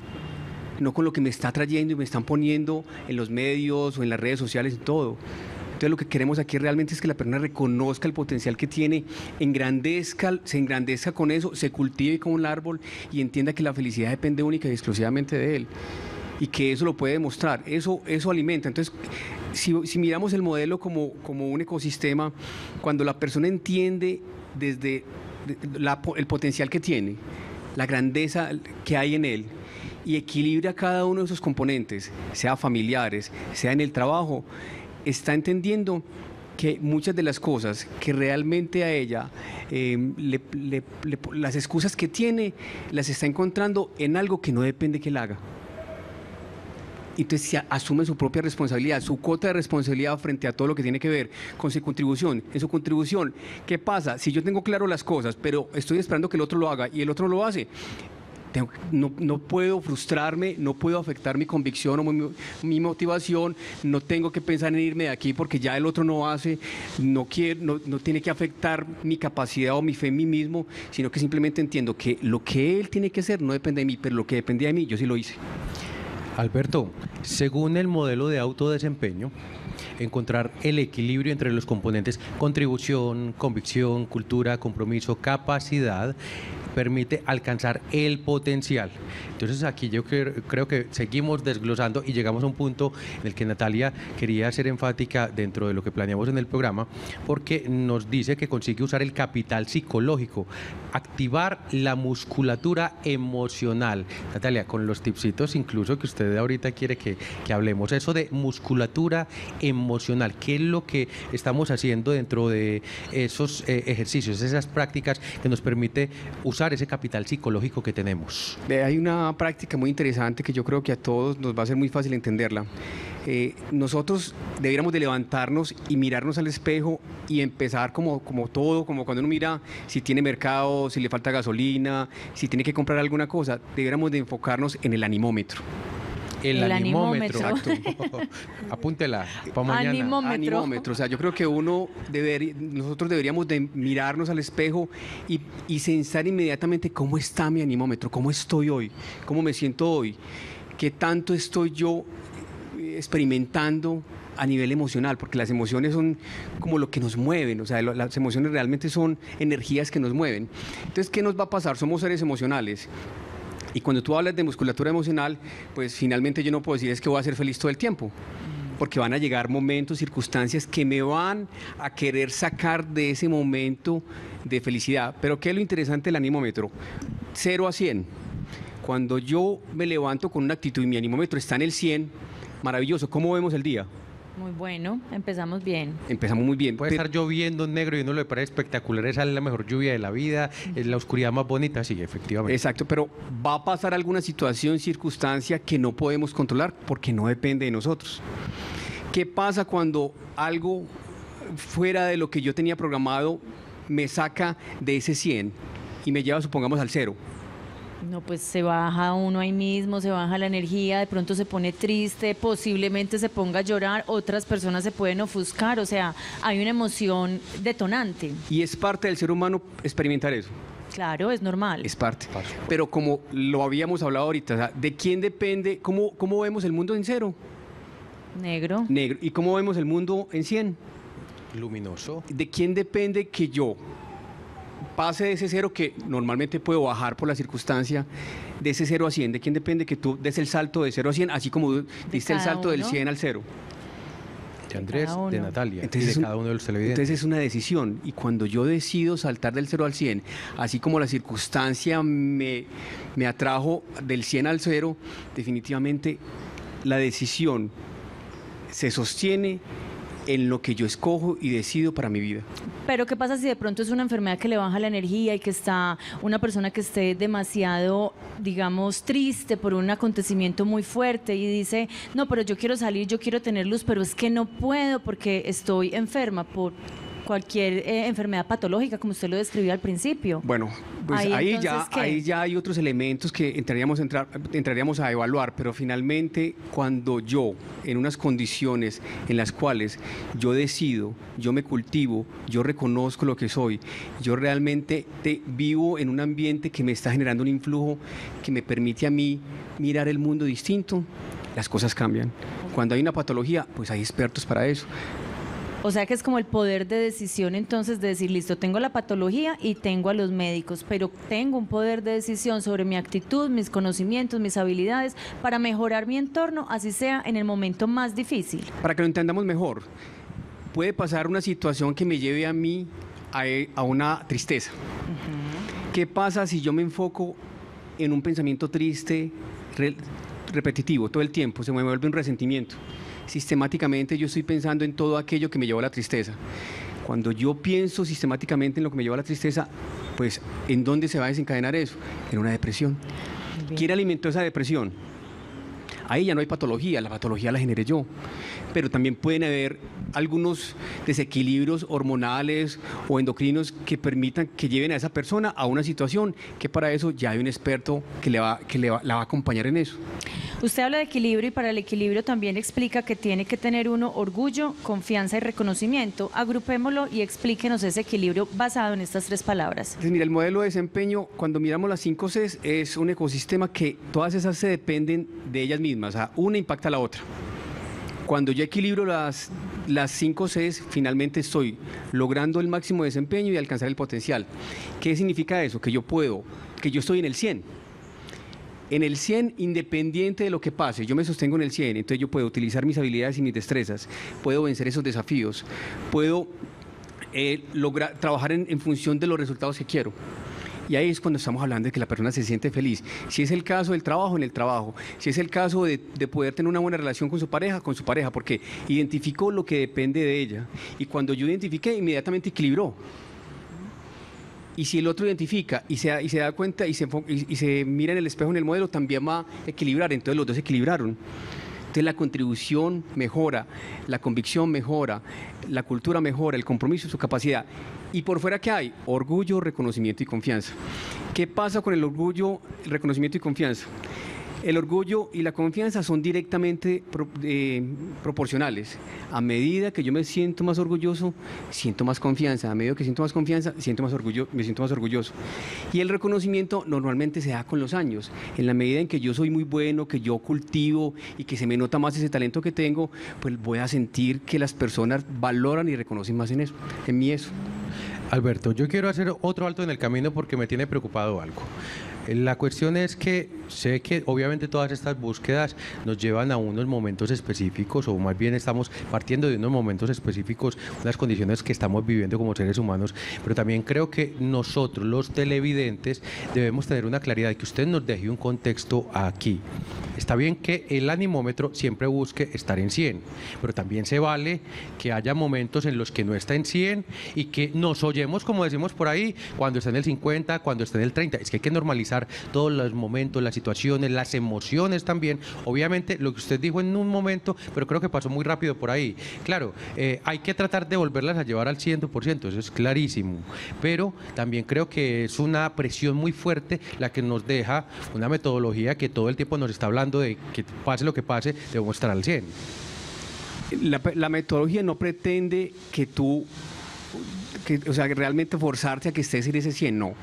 Speaker 3: no con lo que me está trayendo y me están poniendo en los medios o en las redes sociales y todo. Entonces lo que queremos aquí realmente es que la persona reconozca el potencial que tiene, engrandezca, se engrandezca con eso, se cultive como un árbol y entienda que la felicidad depende única y exclusivamente de él y que eso lo puede demostrar. Eso, eso alimenta. Entonces, si, miramos el modelo como, como un ecosistema, cuando la persona entiende desde el potencial que tiene, la grandeza que hay en él y equilibra cada uno de esos componentes, sea familiares, sea en el trabajo, está entendiendo que muchas de las cosas que realmente a ella, em, las excusas que tiene, las está encontrando en algo que no depende que él haga. Entonces asume su propia responsabilidad, su cuota de responsabilidad frente a todo lo que tiene que ver con su contribución. En su contribución, ¿qué pasa? Si yo tengo claro las cosas, pero estoy esperando que el otro lo haga y el otro lo hace, no, puedo frustrarme, no puedo afectar mi convicción o mi, motivación, no tengo que pensar en irme de aquí porque ya el otro no hace, no, quiere, no, tiene que afectar mi capacidad o mi fe en mí mismo, sino que simplemente entiendo que lo que él tiene que hacer no depende de mí, pero lo que dependía de mí, yo sí lo hice.
Speaker 2: Alberto, según el modelo de autodesempeño, encontrar el equilibrio entre los componentes contribución, convicción, cultura, compromiso, capacidad permite alcanzar el potencial. Entonces aquí yo creo que seguimos desglosando y llegamos a un punto en el que Natalia quería ser enfática dentro de lo que planeamos en el programa, porque nos dice que consigue usar el capital psicológico, activar la musculatura emocional. Natalia, con los tipsitos incluso que usted ahorita quiere que, que hablemos, eso de musculatura emocional, ¿qué es lo que estamos haciendo dentro de esos eh, ejercicios, esas prácticas que nos permite usar ese capital psicológico que tenemos?
Speaker 3: Hay una práctica muy interesante que yo creo que a todos nos va a ser muy fácil entenderla. eh, nosotros debiéramos de levantarnos y mirarnos al espejo y empezar como, como todo, como cuando uno mira si tiene mercado, si le falta gasolina, si tiene que comprar alguna cosa, debiéramos de enfocarnos en el animómetro.
Speaker 2: El,
Speaker 1: El
Speaker 2: animómetro.
Speaker 1: animómetro.
Speaker 2: Apúntela para mañana.
Speaker 1: Animómetro.
Speaker 3: Animómetro, o sea, yo creo que uno debería, nosotros deberíamos de mirarnos al espejo y, y pensar inmediatamente cómo está mi animómetro, cómo estoy hoy, cómo me siento hoy, qué tanto estoy yo eh, experimentando a nivel emocional, porque las emociones son como lo que nos mueven, o sea, las emociones realmente son energías que nos mueven. Entonces, ¿qué nos va a pasar? Somos seres emocionales. Y cuando tú hablas de musculatura emocional, pues finalmente yo no puedo decir es que voy a ser feliz todo el tiempo. Porque van a llegar momentos, circunstancias que me van a querer sacar de ese momento de felicidad. Pero ¿qué es lo interesante del animómetro? 0 a 100. Cuando yo me levanto con una actitud y mi animómetro está en el 100, maravilloso. ¿Cómo vemos el día?
Speaker 1: Muy bueno, empezamos bien.
Speaker 3: Empezamos muy bien.
Speaker 2: Puede
Speaker 3: pero-
Speaker 2: estar lloviendo en negro y uno le parece espectacular, esa es la mejor lluvia de la vida, es la oscuridad más bonita, sí, efectivamente.
Speaker 3: Exacto, pero va a pasar alguna situación, circunstancia que no podemos controlar porque no depende de nosotros. ¿Qué pasa cuando algo fuera de lo que yo tenía programado me saca de ese 100 y me lleva, supongamos, al cero?
Speaker 1: No, pues se baja uno ahí mismo, se baja la energía, de pronto se pone triste, posiblemente se ponga a llorar, otras personas se pueden ofuscar, o sea, hay una emoción detonante.
Speaker 3: Y es parte del ser humano experimentar eso.
Speaker 1: Claro, es normal.
Speaker 3: Es parte. Pero como lo habíamos hablado ahorita, o sea, ¿de quién depende? ¿Cómo, ¿Cómo vemos el mundo en cero?
Speaker 1: Negro.
Speaker 3: Negro. ¿Y cómo vemos el mundo en 100?
Speaker 2: Luminoso.
Speaker 3: ¿De quién depende que yo pase de ese cero que normalmente puedo bajar por la circunstancia, de ese cero a 100? ¿De quién depende que tú des el salto de cero a 100, así como diste el salto del
Speaker 1: uno.
Speaker 3: 100 al cero?
Speaker 2: De Andrés, de. Natalia
Speaker 3: Entonces
Speaker 2: y de
Speaker 3: un-
Speaker 2: cada uno de los televidentes.
Speaker 3: Entonces es una decisión y cuando yo decido saltar del 0 al 100, así como la circunstancia me, me atrajo del 100 al 0, definitivamente la decisión se sostiene en lo que yo escojo y decido para mi vida.
Speaker 1: Pero ¿qué pasa si de pronto es una enfermedad que le baja la energía y que está una persona que esté demasiado, digamos, triste por un acontecimiento muy fuerte y dice, no, pero yo quiero salir, yo quiero tener luz, pero es que no puedo porque estoy enferma por cualquier eh, enfermedad patológica, como usted lo describió al principio?
Speaker 3: Bueno, pues
Speaker 1: Ahí,
Speaker 3: ya,
Speaker 1: ¿qué?
Speaker 3: ahí ya hay otros elementos que entraríamos entrar- entraríamos a evaluar, pero finalmente cuando yo, en unas condiciones en las cuales yo decido, yo me cultivo, yo reconozco lo que soy, yo realmente te- vivo en un ambiente que me está generando un influjo que me permite a mí mirar el mundo distinto, las cosas cambian. Cuando hay una patología, pues hay expertos para eso.
Speaker 1: O sea que es como el poder de decisión entonces de decir, listo, tengo la patología y tengo a los médicos, pero tengo un poder de decisión sobre mi actitud, mis conocimientos, mis habilidades para mejorar mi entorno, así sea en el momento más difícil.
Speaker 3: Para que lo entendamos mejor, puede pasar una situación que me lleve a mí a, a una tristeza. ¿Qué pasa si yo me enfoco en un pensamiento triste, re- repetitivo, todo el tiempo? Se me vuelve un resentimiento. Sistemáticamente yo estoy pensando en todo aquello que me llevó a la tristeza. Cuando yo pienso sistemáticamente en lo que me llevó a la tristeza, pues ¿en dónde se va a desencadenar eso? En una depresión. ¿Quién alimentó esa depresión? Ahí ya no hay patología, la patología la generé yo. Pero también pueden haber algunos desequilibrios hormonales o endocrinos que permitan que lleven a esa persona a una situación que para eso ya hay un experto que, le va, que le va- la va a acompañar en eso.
Speaker 1: Usted habla de equilibrio y para el equilibrio también explica que tiene que tener uno orgullo, confianza y reconocimiento. Agrupémoslo y explíquenos ese equilibrio basado en estas tres palabras.
Speaker 3: Entonces, mira, el modelo de desempeño, cuando miramos las 5 Cs, es un ecosistema que todas esas se dependen de ellas mismas, o sea, una impacta a la otra. Cuando yo equilibro las, las 5 Cs, finalmente estoy logrando el máximo desempeño y alcanzar el potencial. ¿Qué significa eso? Que yo puedo, que yo estoy en el 100. En el 100, independiente de lo que pase, yo me sostengo en el 100, entonces yo puedo utilizar mis habilidades y mis destrezas, puedo vencer esos desafíos, puedo eh, lograr trabajar en, en función de los resultados que quiero. Y ahí es cuando estamos hablando de que la persona se siente feliz. Si es el caso del trabajo, en el trabajo. Si es el caso de, de poder tener una buena relación con su pareja, con su pareja, porque identificó lo que depende de ella. Y cuando yo identifiqué, inmediatamente equilibró. Y si el otro identifica y se, y se da cuenta y se, y, se mira en el espejo en el modelo, también va a equilibrar. Entonces los dos equilibraron. Entonces la contribución mejora, la convicción mejora, la cultura mejora, el compromiso, su capacidad. ¿Y por fuera qué hay? Orgullo, reconocimiento y confianza. ¿Qué pasa con el orgullo, reconocimiento y confianza? El orgullo y la confianza son directamente eh, proporcionales. A medida que yo me siento más orgulloso, siento más confianza. A medida que siento más confianza, siento más orgullo, me siento más orgulloso. Y el reconocimiento normalmente se da con los años. En la medida en que yo soy muy bueno, que yo cultivo y que se me nota más ese talento que tengo, pues voy a sentir que las personas valoran y reconocen más en eso, en mí eso.
Speaker 2: Alberto, yo quiero hacer otro alto en el camino porque me tiene preocupado algo. La cuestión es que sé que obviamente todas estas búsquedas nos llevan a unos momentos específicos o más bien estamos partiendo de unos momentos específicos, unas condiciones que estamos viviendo como seres humanos, pero también creo que nosotros los televidentes debemos tener una claridad que usted nos deje un contexto aquí. Está bien que el animómetro siempre busque estar en 100, pero también se vale que haya momentos en los que no está en 100 y que nos oyemos, como decimos por ahí, cuando está en el 50, cuando está en el 30. Es que hay que normalizar todos los momentos, las situaciones, las emociones también. Obviamente, lo que usted dijo en un momento, pero creo que pasó muy rápido por ahí. Claro, eh, hay que tratar de volverlas a llevar al 100%, eso es clarísimo. Pero también creo que es una presión muy fuerte la que nos deja una metodología que todo el tiempo nos está hablando de que pase lo que pase, debemos estar al 100.
Speaker 3: La, la metodología no pretende que tú o sea, realmente forzarte a que estés en ese 100, no.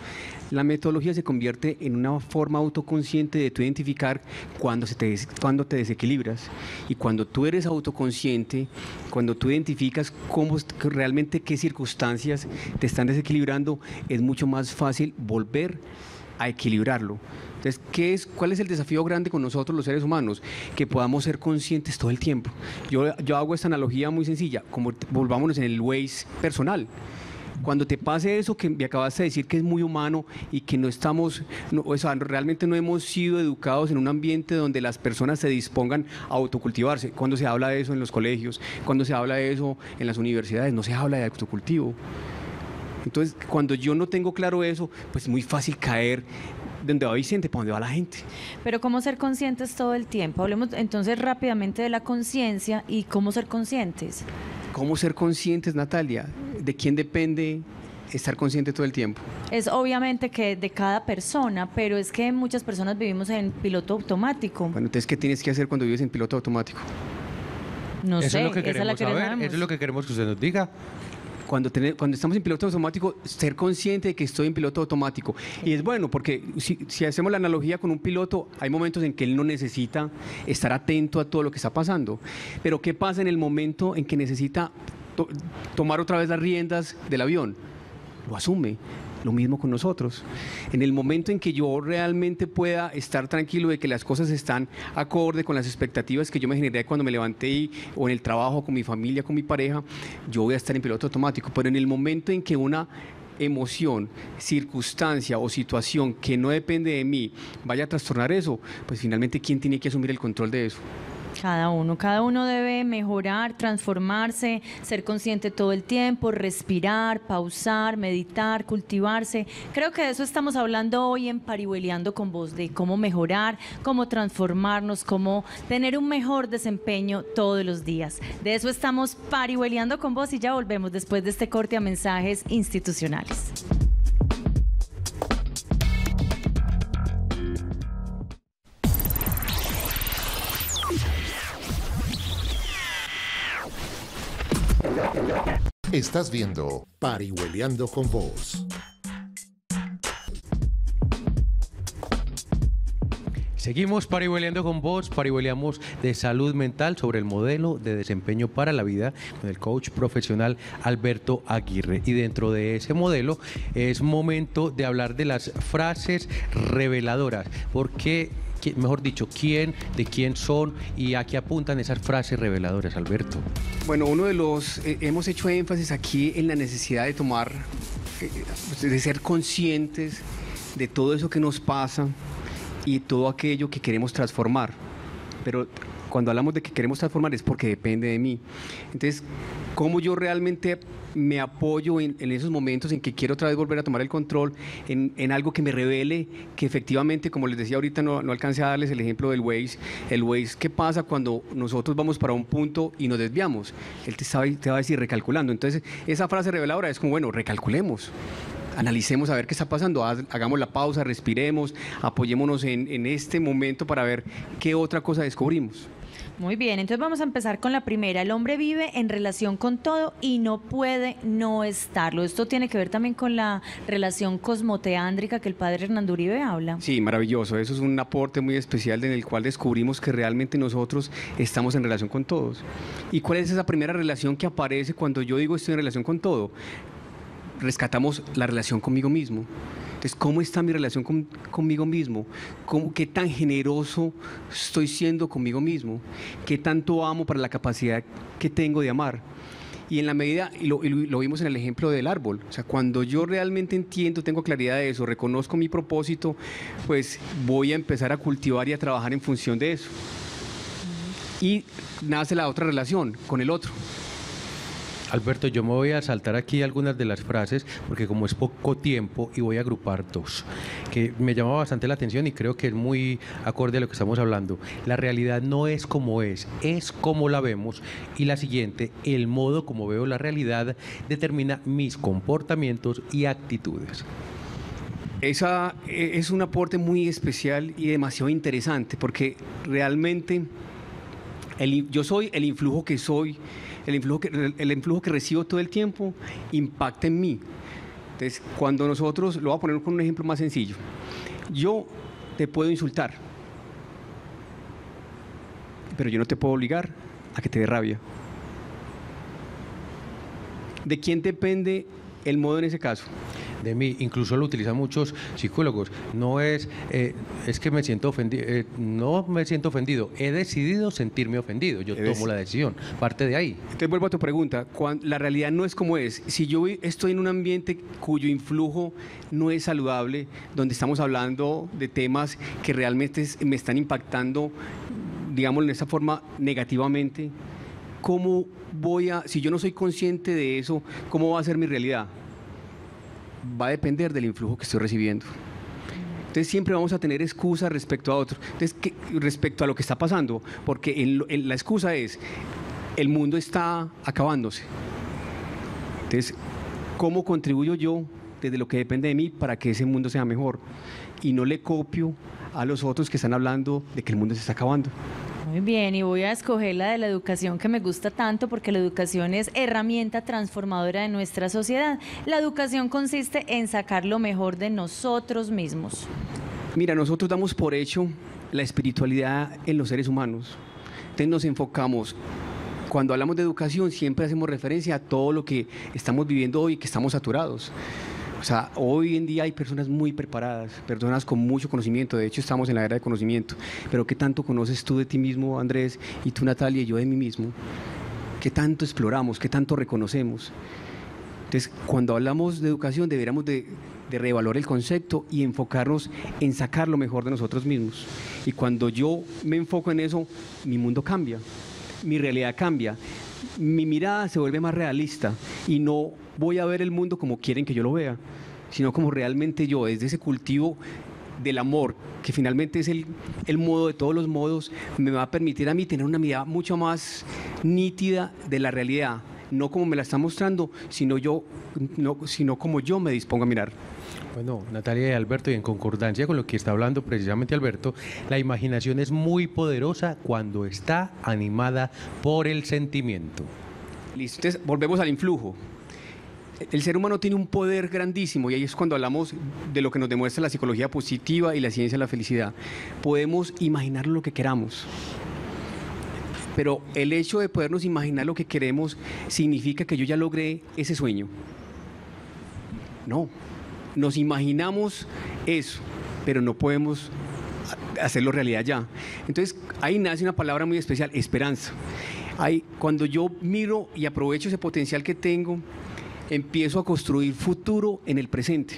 Speaker 3: La metodología se convierte en una forma autoconsciente de tu identificar cuando, se te, cuando te desequilibras. Y cuando tú eres autoconsciente, cuando tú identificas cómo, realmente qué circunstancias te están desequilibrando, es mucho más fácil volver a equilibrarlo. Entonces, ¿qué es, ¿cuál es el desafío grande con nosotros los seres humanos? Que podamos ser conscientes todo el tiempo. Yo, yo hago esta analogía muy sencilla, como volvámonos en el Waze personal. Cuando te pase eso que me acabaste de decir que es muy humano y que no estamos, o sea, realmente no hemos sido educados en un ambiente donde las personas se dispongan a autocultivarse. Cuando se habla de eso en los colegios, cuando se habla de eso en las universidades, no se habla de autocultivo. Entonces, cuando yo no tengo claro eso, pues es muy fácil caer donde va Vicente, para dónde va la gente.
Speaker 1: Pero cómo ser conscientes todo el tiempo. Hablemos entonces rápidamente de la conciencia y cómo ser conscientes.
Speaker 3: ¿Cómo ser conscientes, Natalia? ¿De quién depende estar consciente todo el tiempo?
Speaker 1: Es obviamente que de cada persona, pero es que muchas personas vivimos en piloto automático.
Speaker 3: Bueno, entonces, ¿qué tienes que hacer cuando vives en piloto automático?
Speaker 1: No
Speaker 2: eso
Speaker 1: sé,
Speaker 2: es lo que
Speaker 1: esa es la
Speaker 2: queremos
Speaker 1: que
Speaker 2: saber,
Speaker 1: sabemos.
Speaker 2: eso es lo que queremos que usted nos diga.
Speaker 3: Cuando, tener- cuando estamos en piloto automático, ser consciente de que estoy en piloto automático. Y es bueno, porque si, si hacemos la analogía con un piloto, hay momentos en que él no necesita estar atento a todo lo que está pasando. Pero ¿qué pasa en el momento en que necesita to- tomar otra vez las riendas del avión? Lo asume. Lo mismo con nosotros. En el momento en que yo realmente pueda estar tranquilo de que las cosas están acorde con las expectativas que yo me generé cuando me levanté y- o en el trabajo, con mi familia, con mi pareja, yo voy a estar en piloto automático. Pero en el momento en que una emoción, circunstancia o situación que no depende de mí vaya a trastornar eso, pues finalmente, ¿quién tiene que asumir el control de eso?
Speaker 1: Cada uno, cada uno debe mejorar, transformarse, ser consciente todo el tiempo, respirar, pausar, meditar, cultivarse. Creo que de eso estamos hablando hoy en Parihueliando con vos, de cómo mejorar, cómo transformarnos, cómo tener un mejor desempeño todos los días. De eso estamos parihueliando con vos y ya volvemos después de este corte a mensajes institucionales.
Speaker 4: Estás viendo Parihueliando con Vos.
Speaker 2: Seguimos parihueleando con vos, parihueleamos de salud mental sobre el modelo de desempeño para la vida con el coach profesional Alberto Aguirre. Y dentro de ese modelo es momento de hablar de las frases reveladoras, porque, mejor dicho, quién, de quién son y a qué apuntan esas frases reveladoras, Alberto.
Speaker 3: Bueno, uno de los, eh, hemos hecho énfasis aquí en la necesidad de tomar, eh, de ser conscientes de todo eso que nos pasa y todo aquello que queremos transformar. Pero cuando hablamos de que queremos transformar es porque depende de mí. Entonces, cómo yo realmente me apoyo en, esos momentos en que quiero otra vez volver a tomar el control, en, algo que me revele que efectivamente, como les decía ahorita, no, no alcancé a darles el ejemplo del Waze. El Waze, ¿qué pasa cuando nosotros vamos para un punto y nos desviamos? Él te, sabe- te va a decir recalculando. Entonces, esa frase reveladora es como, bueno, recalculemos. Analicemos a ver qué está pasando, hagamos la pausa, respiremos, apoyémonos en, en este momento para ver qué otra cosa descubrimos.
Speaker 1: Muy bien, entonces vamos a empezar con la primera. El hombre vive en relación con todo y no puede no estarlo. Esto tiene que ver también con la relación cosmoteándrica que el padre Hernando Uribe habla.
Speaker 3: Sí, maravilloso. Eso es un aporte muy especial en el cual descubrimos que realmente nosotros estamos en relación con todos. ¿Y cuál es esa primera relación que aparece cuando yo digo estoy en relación con todo? Rescatamos la relación conmigo mismo. Entonces, ¿cómo está mi relación con- conmigo mismo? ¿Cómo- ¿Qué tan generoso estoy siendo conmigo mismo? ¿Qué tanto amo para la capacidad que tengo de amar? Y en la medida, lo- lo vimos en el ejemplo del árbol, o sea, cuando yo realmente entiendo, tengo claridad de eso, reconozco mi propósito, pues voy a empezar a cultivar y a trabajar en función de eso. Y nace la otra relación con el otro.
Speaker 2: Alberto, yo me voy a saltar aquí algunas de las frases porque como es poco tiempo y voy a agrupar dos que me llama bastante la atención y creo que es muy acorde a lo que estamos hablando. La realidad no es como es, es como la vemos y la siguiente, el modo como veo la realidad determina mis comportamientos y actitudes.
Speaker 3: Esa eh, es un aporte muy especial y demasiado interesante porque realmente el yo soy el influjo que soy, el influjo que, el influjo que recibo todo el tiempo impacta en mí. Entonces, cuando nosotros, lo voy a poner con un ejemplo más sencillo, yo te puedo insultar, pero yo no te puedo obligar a que te dé rabia. ¿De quién depende el modo en ese caso?
Speaker 2: De mí, incluso lo utilizan muchos psicólogos. No es, eh, es que me siento ofendido, no me siento ofendido, he decidido sentirme ofendido, yo tomo la decisión, parte de ahí.
Speaker 3: Entonces vuelvo a tu pregunta, cuan- la realidad no es como es. Si yo estoy en un ambiente cuyo influjo no es saludable, donde estamos hablando de temas que realmente me están impactando, digámoslo de esa forma, negativamente, ¿cómo voy a, si yo no soy consciente de eso, cómo va a ser mi realidad? Va a depender del influjo que estoy recibiendo. Entonces siempre vamos a tener excusas respecto a otro. Entonces, ¿qué- respecto a lo que está pasando, porque la excusa es, el mundo está acabándose. Entonces, ¿cómo contribuyo yo desde lo que depende de mí para que ese mundo sea mejor? Y no le copio a los otros que están hablando de que el mundo se está acabando.
Speaker 1: Muy bien, y voy a escoger la de la educación que me gusta tanto porque la educación es herramienta transformadora de nuestra sociedad. La educación consiste en sacar lo mejor de nosotros mismos.
Speaker 3: Mira, nosotros damos por hecho la espiritualidad en los seres humanos. Entonces nos enfocamos, cuando hablamos de educación siempre hacemos referencia a todo lo que estamos viviendo hoy, que estamos saturados. O sea, hoy en día hay personas muy preparadas, personas con mucho conocimiento, de hecho estamos en la era de conocimiento, pero ¿qué tanto conoces tú de ti mismo, Andrés, y tú, Natalia, y yo de mí mismo? ¿Qué tanto exploramos? ¿Qué tanto reconocemos? Entonces, cuando hablamos de educación, deberíamos de, de reevaluar el concepto y enfocarnos en sacar lo mejor de nosotros mismos. Y cuando yo me enfoco en eso, mi mundo cambia, mi realidad cambia, mi mirada se vuelve más realista y no voy a ver el mundo como quieren que yo lo vea, sino como realmente yo, desde ese cultivo del amor, que finalmente es el, el modo de todos los modos, me va a permitir a mí tener una mirada mucho más nítida de la realidad, no como me la está mostrando, sino, yo, no, sino como yo me dispongo a mirar.
Speaker 2: Bueno, Natalia y Alberto, y en concordancia con lo que está hablando precisamente Alberto, la imaginación es muy poderosa cuando está animada por el sentimiento.
Speaker 3: Listo, entonces volvemos al influjo. El ser humano tiene un poder grandísimo y ahí es cuando hablamos de lo que nos demuestra la psicología positiva y la ciencia de la felicidad. Podemos imaginar lo que queramos. Pero el hecho de podernos imaginar lo que queremos significa que yo ya logré ese sueño. No, nos imaginamos eso, pero no podemos hacerlo realidad ya. Entonces ahí nace una palabra muy especial, esperanza. Ahí, cuando yo miro y aprovecho ese potencial que tengo, empiezo a construir futuro en el presente.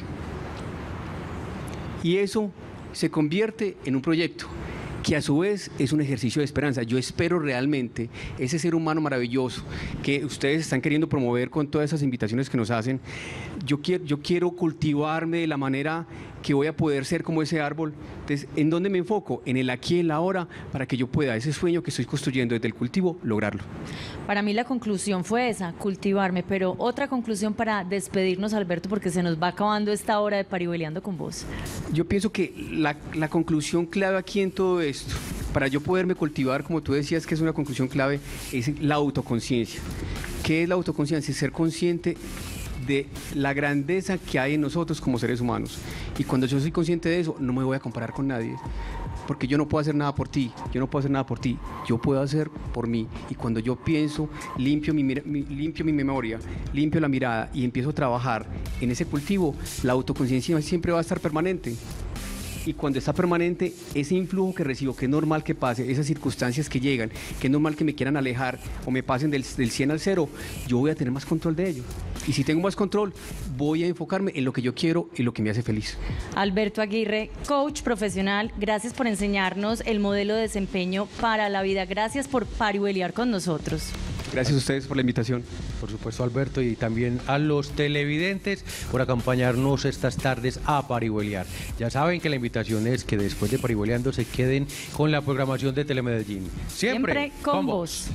Speaker 3: Y eso se convierte en un proyecto. Que a su vez es un ejercicio de esperanza. Yo espero realmente ese ser humano maravilloso que ustedes están queriendo promover con todas esas invitaciones que nos hacen. Yo quiero, yo quiero cultivarme de la manera que voy a poder ser como ese árbol. Entonces, ¿en dónde me enfoco? En el aquí y en la ahora, para que yo pueda ese sueño que estoy construyendo desde el cultivo, lograrlo.
Speaker 1: Para mí la conclusión fue esa, cultivarme, pero otra conclusión para despedirnos, Alberto, porque se nos va acabando esta hora de Parihueleando con vos.
Speaker 3: Yo pienso que la, la conclusión clave aquí en todo esto, para yo poderme cultivar, como tú decías que es una conclusión clave, es la autoconciencia. ¿Qué es la autoconciencia? Ser consciente de la grandeza que hay en nosotros como seres humanos. Y cuando yo soy consciente de eso, no me voy a comparar con nadie. Porque yo no puedo hacer nada por ti, yo no puedo hacer nada por ti, yo puedo hacer por mí. Y cuando yo pienso, limpio mi- limpio mi memoria, limpio la mirada y empiezo a trabajar en ese cultivo, la autoconciencia siempre va a estar permanente. Y cuando está permanente, ese influjo que recibo, que es normal que pase, esas circunstancias que llegan, que es normal que me quieran alejar o me pasen del, del 100 al 0, yo voy a tener más control de ello. Y si tengo más control, voy a enfocarme en lo que yo quiero y lo que me hace feliz.
Speaker 1: Alberto Aguirre, coach profesional, gracias por enseñarnos el modelo de desempeño para la vida. Gracias por parihuelear con nosotros.
Speaker 3: Gracias a ustedes por la invitación.
Speaker 2: Por supuesto, Alberto, y también a los televidentes por acompañarnos estas tardes a Parihueliar. Ya saben que la invitación es que después de Parihueleando se queden con la programación de Telemedellín. Siempre,
Speaker 1: Siempre con vos.